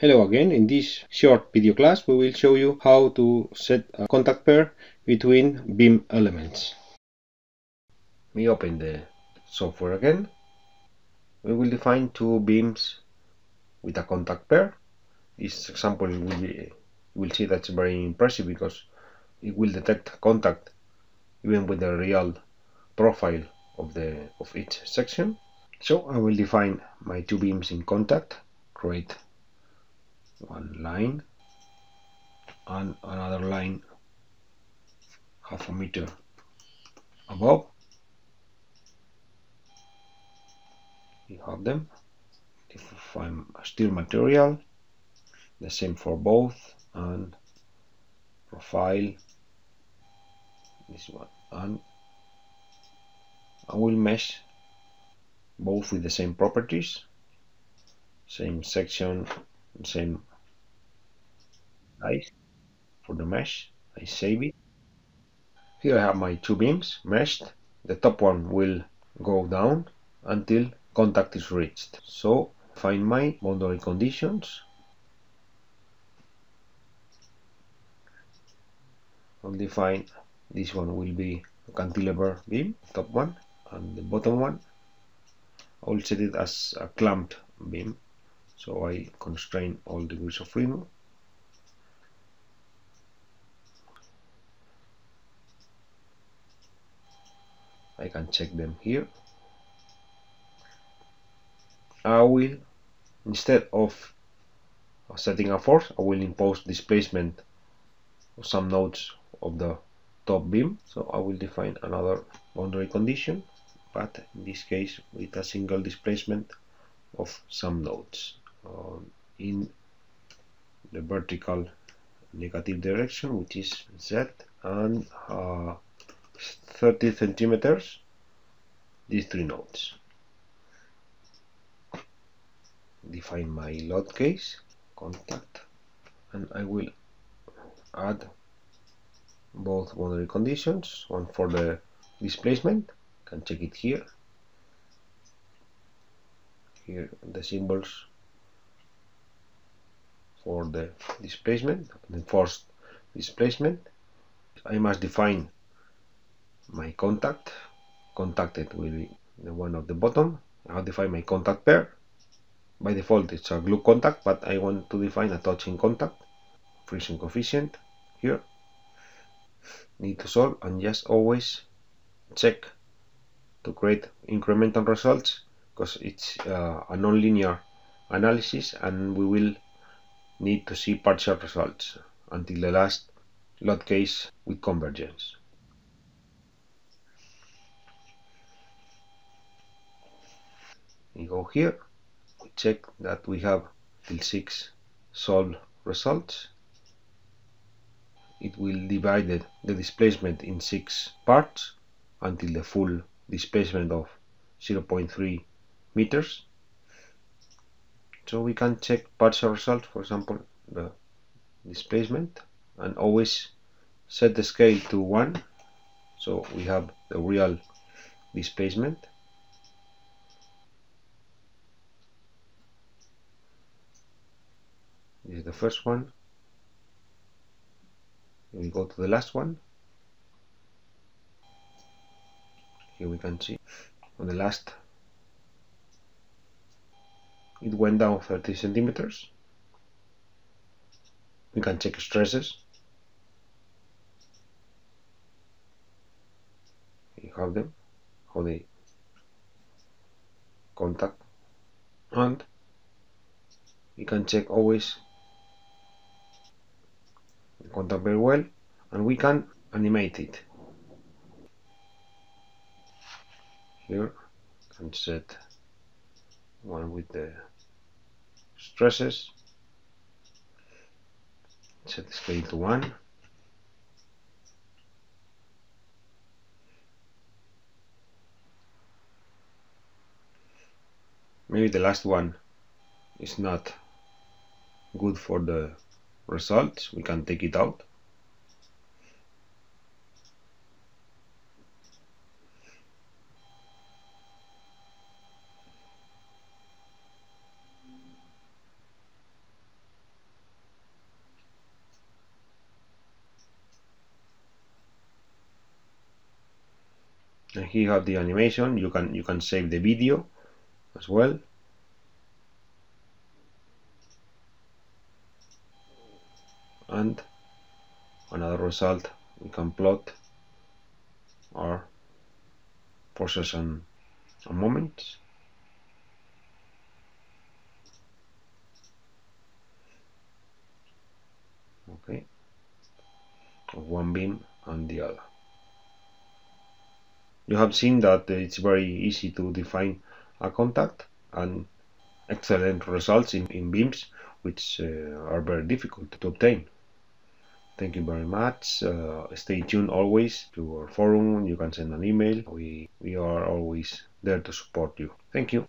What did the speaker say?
Hello again, in this short video class we will show you how to set a contact pair between beam elements. We open the software again. We will define two beams with a contact pair. This example will be, you will see that's very impressive because it will detect contact even with the real profile of the of each section. So I will define my two beams in contact, create one line. And another line. Half a meter above. You have them. Define steel material. The same for both. And profile. This one. And I will mesh both with the same properties. Same section same size for the mesh I save it. Here I have my two beams meshed. The top one will go down until contact is reached. So find my boundary conditions. I'll define this one will be a cantilever beam top one and the bottom one. I'll set it as a clamped beam so I constrain all degrees of freedom I can check them here. I will instead of setting a force I will impose displacement of some nodes of the top beam. So I will define another boundary condition but in this case with a single displacement of some nodes um, in the vertical negative direction which is z and uh, 30 centimeters these three nodes define my load case contact and I will add both boundary conditions one for the displacement can check it here. Here the symbols for the displacement the forced displacement. I must define my contact contacted will be the one at the bottom. I'll define my contact pair. By default it's a glue contact but I want to define a touching contact friction coefficient here. Need to solve and just always check to create incremental results because it's uh, a non-linear analysis and we will need to see partial results until the last load case with convergence. Go here, we check that we have till 6 solved results. It will divide the displacement in 6 parts until the full displacement of 0.3 meters. So we can check partial result for example the displacement and always set the scale to 1 so we have the real displacement this is the first one we go to the last one. Here we can see. On the last it went down 30 centimeters. We can check stresses. You have them how they contact. And we can check always contact very well and we can animate it. Here and set one with the stresses. Set the scale to 1 maybe the last one is not good for the results. We can take it out. and here you have the animation you can you can save the video as well and another result we can plot our forces and, and moments. Okay. Of one beam and the other. You have seen that it's very easy to define a contact and excellent results in, in beams which uh, are very difficult to obtain. Thank you very much. Uh, stay tuned always to our forum. You can send an email. We, we are always there to support you. Thank you.